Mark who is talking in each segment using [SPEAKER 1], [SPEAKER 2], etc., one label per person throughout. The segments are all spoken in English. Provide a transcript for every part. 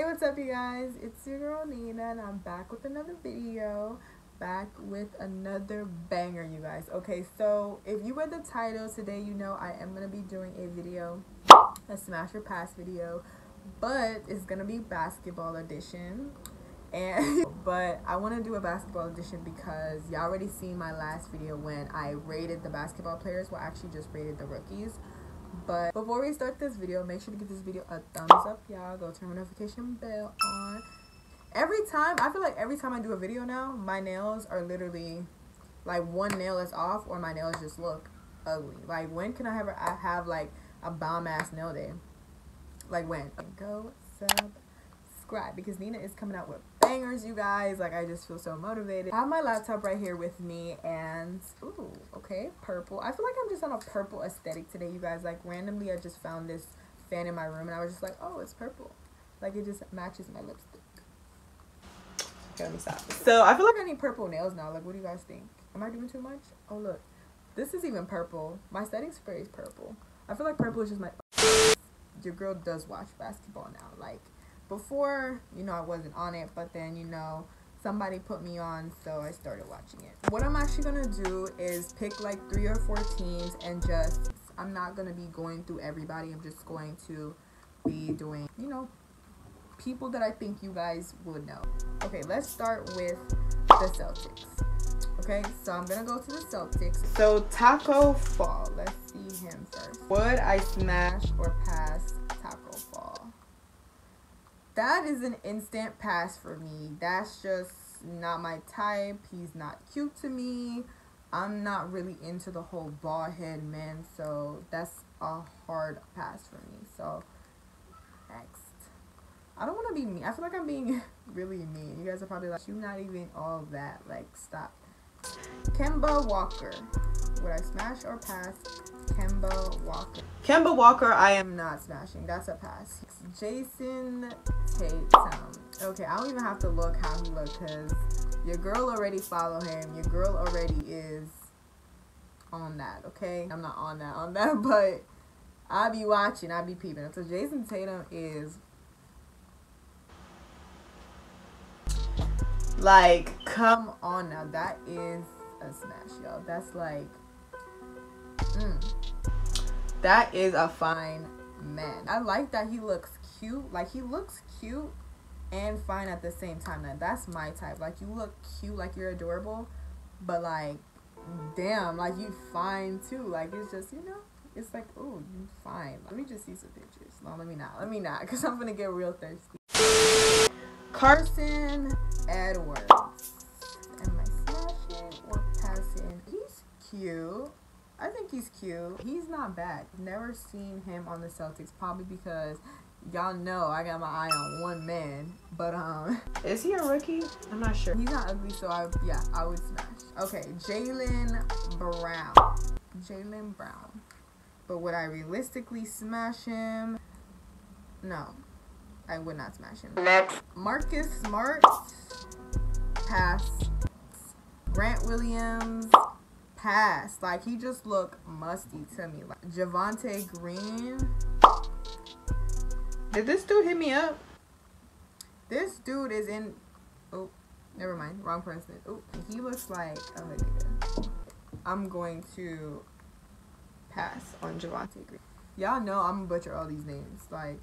[SPEAKER 1] Hey, what's up, you guys? It's your girl Nena, and I'm back with another video. Back with another banger, you guys. Okay, so if you read the title today, you know I am gonna be doing a video, a smash or pass video, but it's gonna be basketball edition. And but I want to do a basketball edition because y'all already seen my last video when I rated the basketball players. Well, actually just rated the rookies. But before we start this video, make sure to give this video a thumbs up, y'all. Go turn the notification bell on. Every time, I feel like every time I do a video now, my nails are literally like one nail is off or my nails just look ugly. Like when can I ever I have like a bomb ass nail day? Like when? Go subscribe because Nena is coming out with bangers, you guys. Like, I just feel so motivated. I have my laptop right here with me, and, ooh, okay, purple. I feel like I'm just on a purple aesthetic today, you guys. Like, randomly, I just found this fan in my room, and I was just like, oh, it's purple. Like, it just matches my lipstick. Okay, let me stop. So, I feel like I need purple nails now. Like, what do you guys think? Am I doing too much? Oh, look. This is even purple. My setting spray is purple. I feel like purple is just my... Your girl does watch basketball now. Like, before, you know, I wasn't on it, but then, you know, somebody put me on, so I started watching it. What I'm actually gonna do is pick like three or four teams and just, I'm not gonna be going through everybody. I'm just going to be doing, you know, people that I think you guys would know. Okay, let's start with the Celtics. Okay, so I'm gonna go to the Celtics. So Tacko Fall, let's see him first. Would I smash or pass that is an instant pass for me. That's just not my type. He's not cute to me. I'm not really into the whole bald head man, so that's a hard pass for me. So next. I don't want to be mean. I feel like I'm being really mean. You guys are probably like, you're not even all that. Like, stop. Kemba Walker. Would I smash or pass Kemba Walker? Kemba Walker, I am not smashing. That's a pass. Jayson Tatum. Okay, I don't even have to look how he looks because your girl already follow him. Your girl already is on that, okay? I'm not on that, on that, but I'll be watching. I'll be peeping. So Jayson Tatum is like, come on now. That is a smash, y'all. That's like, that is a fine man. I like that he looks cute. Like he looks cute and fine at the same time. Now that's my type. Like you look cute, like you're adorable, but like, damn, like you fine too. Like it's just you know, it's like oh you fine. Let me just see some pictures. No, let me not. Let me not, cause I'm gonna get real thirsty. Carsen Edwards. Am I smashing or passing? He's cute. I think he's cute. He's not bad. Never seen him on the Celtics, probably because y'all know I got my eye on one man. But um, is he a rookie? I'm not sure. He's not ugly, so I yeah I would smash. Okay, Jaylen Brown. Jaylen Brown. But would I realistically smash him? No, I would not smash him. Next, Marcus Smart. Pass. Grant Williams pass. Like he just looked musty to me. Like Javonte Green. Did this dude hit me up? This dude is in oh never mind. Wrong person. Oh he looks like a nigga. I'm going to pass on Javonte Green. Y'all know I'm gonna butcher all these names. Like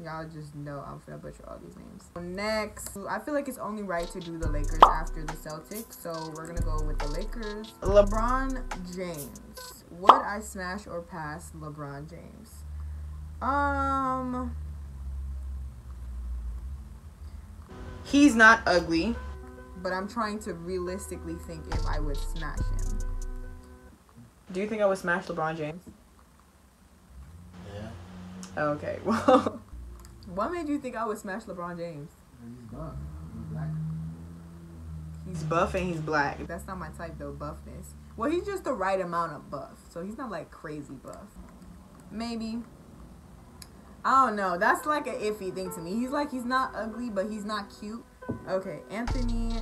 [SPEAKER 1] Y'all just know I'm gonna butcher all these names. Next, I feel like it's only right to do the Lakers after the Celtics. So we're gonna go with the Lakers. LeBron James. Would I smash or pass LeBron James? Um... He's not ugly. But I'm trying to realistically think if I would smash him. Do you think I would smash LeBron James?
[SPEAKER 2] Yeah.
[SPEAKER 1] Okay, well... What made you think I would smash LeBron James?
[SPEAKER 2] He's buff. He's black.
[SPEAKER 1] He's buff and he's black. That's not my type though, buffness. Well, he's just the right amount of buff. So he's not like crazy buff. Maybe. I don't know. That's like an iffy thing to me. He's like, he's not ugly, but he's not cute. Okay, Anthony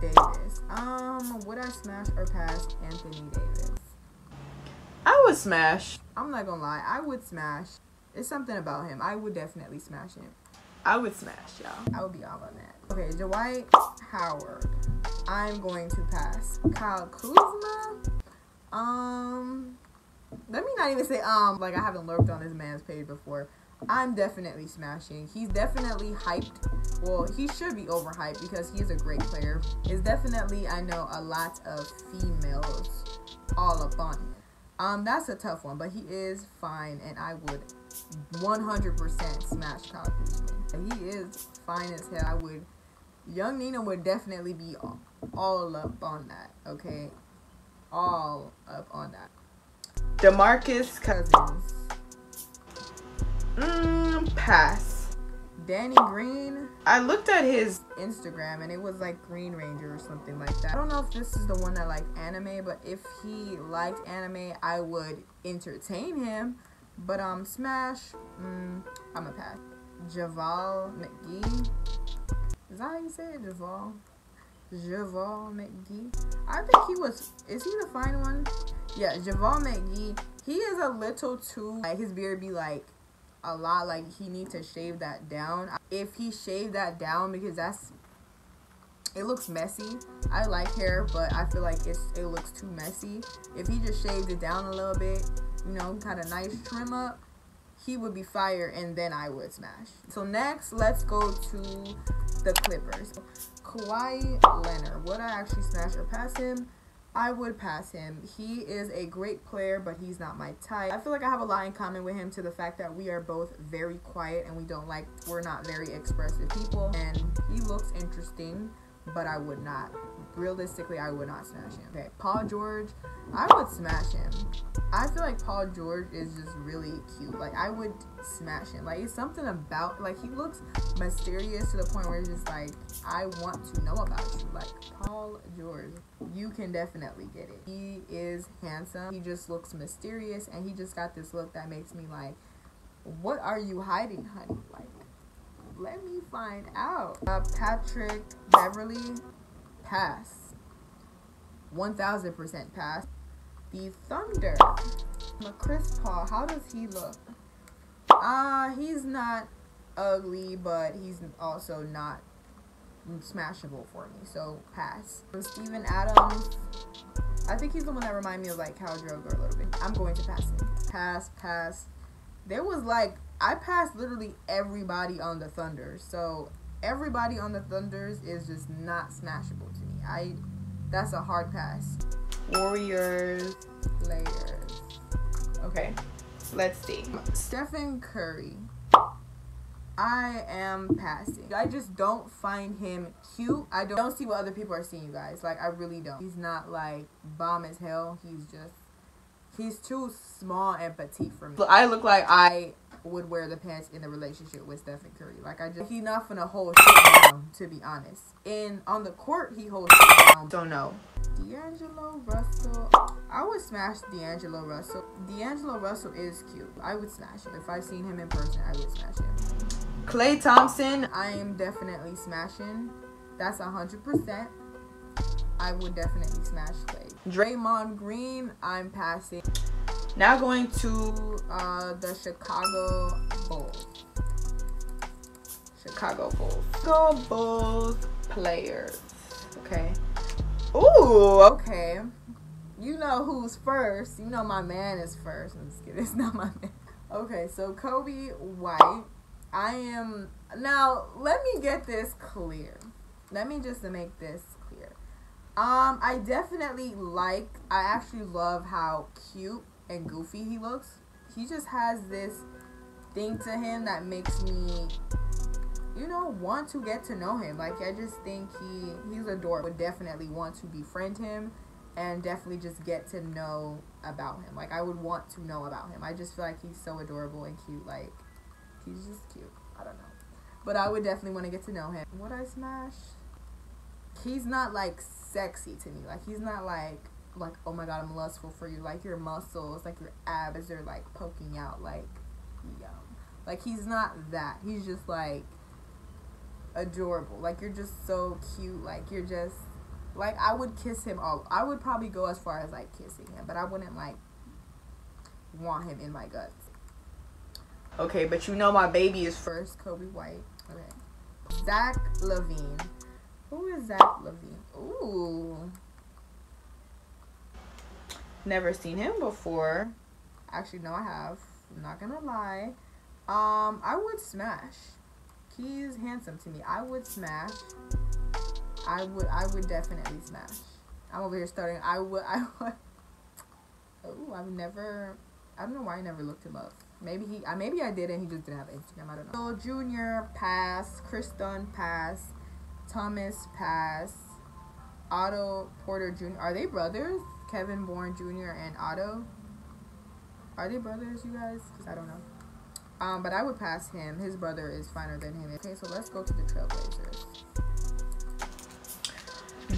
[SPEAKER 1] Davis. Um, would I smash or pass Anthony Davis? I would smash. I'm not gonna lie. I would smash. It's something about him. I would definitely smash him. I would smash y'all. I would be all on that. Okay, Dwight Howard. I'm going to pass. Kyle Kuzma. Um, let me not even say um. Like I haven't lurked on this man's page before. I'm definitely smashing. He's definitely hyped. Well, he should be overhyped because he's a great player. It's definitely I know a lot of females all up on him. Um, that's a tough one, but he is fine, and I would 100% smash Kyle Kuzma. He is fine as hell. I would. Young Nena would definitely be all, all up on that. Okay, all up on that. DeMarcus Cousins. Mm, pass. Danny Green. I looked at his Instagram and it was like Green Ranger or something like that. I don't know if this is the one that liked anime, but if he liked anime, I would entertain him. But um, Smash, mm, I'm a pass. JaVale McGee. Is that how you say it? JaVale? JaVale McGee. I think he was. Is he the fine one? Yeah, JaVale McGee. He is a little too. Like his beard be like a lot. Like he needs to shave that down. If he shaved that down, because that's it looks messy. I like hair, but I feel like it's it looks too messy. If he just shaved it down a little bit, you know, kind a nice trim up, he would be fire, and then I would smash. So next, let's go to the Clippers. Kawhi Leonard. Would I actually smash or pass him? I would pass him. He is a great player, but he's not my type. I feel like I have a lot in common with him to the fact that we are both very quiet and we don't like, we're not very expressive people. And he looks interesting, but I would not realistically, I would not smash him. Okay, Paul George, I would smash him. I feel like Paul George is just really cute. Like I would smash him. Like it's something about like he looks mysterious to the point where it's just like I want to know about you. Like Paul George, you can definitely get it. He is handsome. He just looks mysterious, and he just got this look that makes me like, what are you hiding, honey? Like let me find out. Uh, Patrick Beverley, pass. 1000% pass. The Thunder. Chris Paul, how does he look? Uh, he's not ugly, but he's also not smashable for me, so pass. Steven Adams, I think he's the one that reminds me of like Khal Drogo a little bit. I'm going to pass him. Pass, pass. There was like, I passed literally everybody on the Thunder, so everybody on the Thunders is just not smashable to me. I that's a hard pass. Warriors players. Okay, let's see. Stephen Curry. I am passing. I just don't find him cute. I don't, don't see what other people are seeing, you guys. Like, I really don't. He's not, like, bomb as hell. He's just, he's too small and petite for me. I look like I would wear the pants in the relationship with Stephen Curry. Like I just he's not gonna hold shit down, to be honest. And on the court he holds shit down. Don't know. D'Angelo Russell. I would smash D'Angelo Russell. D'Angelo Russell is cute. I would smash him. If I seen him in person, I would smash him. Klay Thompson, I am definitely smashing. That's a hundred percent. I would definitely smash Klay. Draymond Green, I'm passing. Now going to uh, the Chicago Bulls. Chicago Bulls. Chicago Bulls players. Okay. Ooh, okay. You know who's first. You know my man is first. I'm just kidding. It's not my man. Okay, so Coby White. I am now let me get this clear. Let me just make this clear. Um, I definitely like I actually love how cute and goofy he looks. He just has this thing to him that makes me you know want to get to know him. Like i just think he he's adorable. Would definitely want to befriend him and definitely just get to know about him. Like i would want to know about him. I just feel like he's so adorable and cute. Like he's just cute. I don't know. But i would definitely want to get to know him. Would i smash? He's not like sexy to me. Like he's not like like oh my god i'm lustful for you. Like your muscles like your abs are like poking out like yum. Like he's not that. He's just like adorable. Like you're just so cute. Like you're just like i would kiss him all i would probably go as far as like kissing him but i wouldn't like want him in my guts. Okay but you know my baby is first. Coby White. Okay. Zach LaVine. Who is Zach LaVine? Ooh. Never seen him before. Actually, no, I have. I'm not gonna lie. Um, I would smash. He's handsome to me. I would smash. I would. I would definitely smash. I'm over here starting. I would. I would. Oh, I've never. I don't know why I never looked him up. Maybe he. Uh, maybe I did, and he just didn't have Instagram. I don't know. So Junior pass. Kris Dunn pass. Thomas pass. Otto Porter Jr. Are they brothers? Kevin Bourne Jr. and Otto. Are they brothers, you guys? Because I don't know. Um, but I would pass him. His brother is finer than him. Okay, so let's go to the Trailblazers.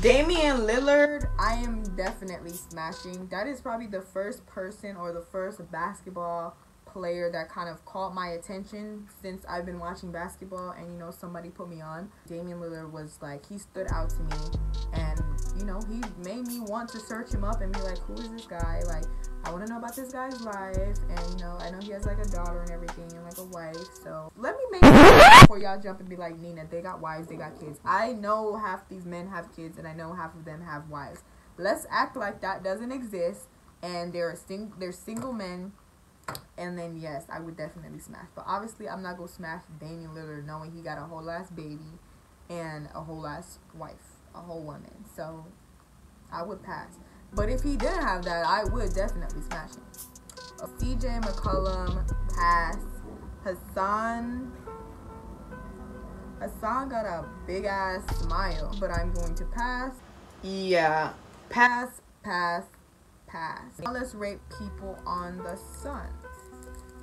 [SPEAKER 1] Damian Lillard, I am definitely smashing. That is probably the first person or the first basketball player that kind of caught my attention since I've been watching basketball and you know somebody put me on. Damian Lillard was like he stood out to me and you know he made me want to search him up and be like who is this guy? Like I want to know about this guy's life and you know I know he has like a daughter and everything and like a wife. So let me make before y'all jump and be like Nena, they got wives, they got kids. I know half these men have kids and I know half of them have wives. Let's act like that doesn't exist and they're sing they're single men and then yes, I would definitely smash. But obviously, I'm not gonna smash Damian Lillard knowing he got a whole ass baby and a whole ass wife, a whole woman. So I would pass. But if he didn't have that, I would definitely smash him. CJ McCollum pass. Hassan. Hassan got a big ass smile, but I'm going to pass. Yeah, pass, pass, pass. Now let's rate people on the Suns.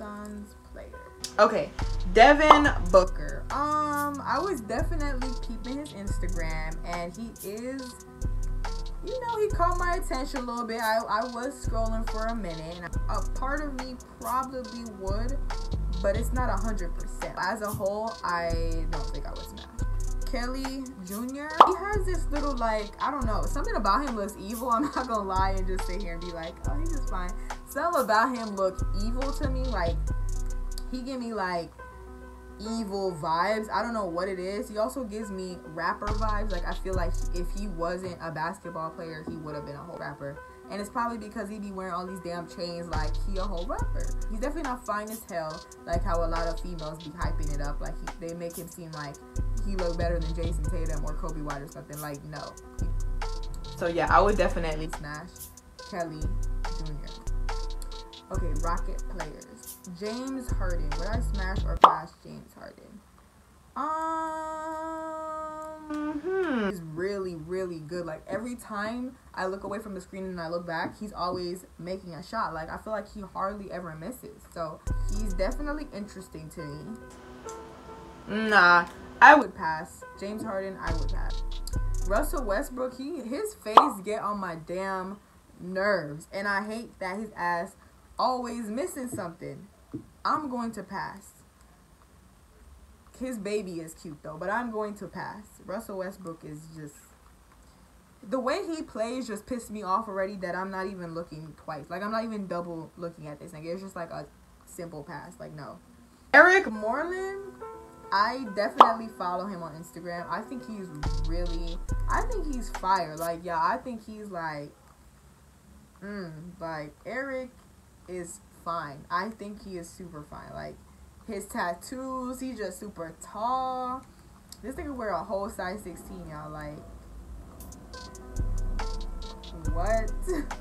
[SPEAKER 1] Suns player. Okay, Devin Booker. Um, I was definitely peeping his Instagram, and he is, you know, he caught my attention a little bit. I, I was scrolling for a minute, and a part of me probably would, but it's not a hundred percent. As a whole, I don't think I was mad. Kelly Jr. He has this little like I don't know something about him looks evil. I'm not gonna lie and just sit here and be like, oh, he's just fine. Something about him look evil to me. Like he give me like evil vibes. I don't know what it is. He also gives me rapper vibes. Like I feel like if he wasn't a basketball player, he would have been a whole rapper. And it's probably because he be wearing all these damn chains like he a whole rapper. He's definitely not fine as hell, like how a lot of females be hyping it up. Like he, they make him seem like he look better than Jayson Tatum or Coby White or something. Like no. So yeah, I would definitely smash Kelly. Okay, Rocket players. James Harden. Would I smash or pass James Harden? Um, hmm. he's really, really good. Like every time I look away from the screen and I look back, he's always making a shot. Like I feel like he hardly ever misses. So he's definitely interesting to me. Nah, I would pass. James Harden, I would pass. Russell Westbrook, he his face get on my damn nerves, and I hate that his ass always missing something. I'm going to pass. His baby is cute though, but I'm going to pass. Russell Westbrook is just the way he plays just pissed me off already that I'm not even looking twice. Like I'm not even double looking at this. Like it's just like a simple pass. Like no. Eric Moreland, I definitely follow him on Instagram. I think he's really I think he's fire. Like yeah, I think he's like mm, like Eric is fine. I think he is super fine. Like his tattoos, he's just super tall. This nigga wear a whole size 16, y'all. Like, what?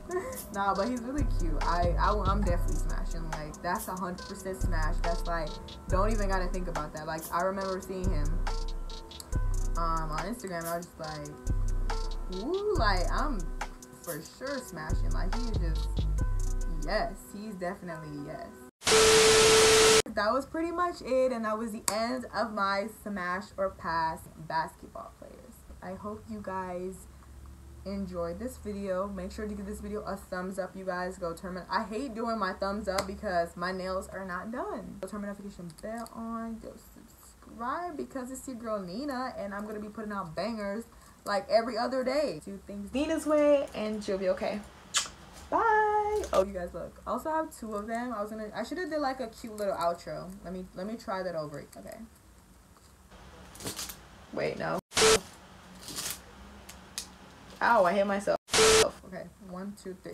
[SPEAKER 1] nah, but he's really cute. I, I I'm definitely smashing. Like, that's a hundred percent smash. That's like, don't even gotta think about that. Like, I remember seeing him um on Instagram. I was just like, ooh, like I'm for sure smashing. Like, he's just yes, he's definitely yes. That was pretty much it and that was the end of my smash or pass basketball players. I hope you guys enjoyed this video. Make sure to give this video a thumbs up you guys. Go turn my, i hate doing my thumbs up because my nails are not done. Go turn my notification bell on. Go subscribe because it's your girl Nena and i'm gonna be putting out bangers like every other day. Do things Nena's way and you'll be okay. Bye. Oh, you guys look. I also have two of them. I was gonna. I should have did like a cute little outro. Let me let me try that over. Okay. Wait, no. Ow, I hit myself. Okay, one, two, three.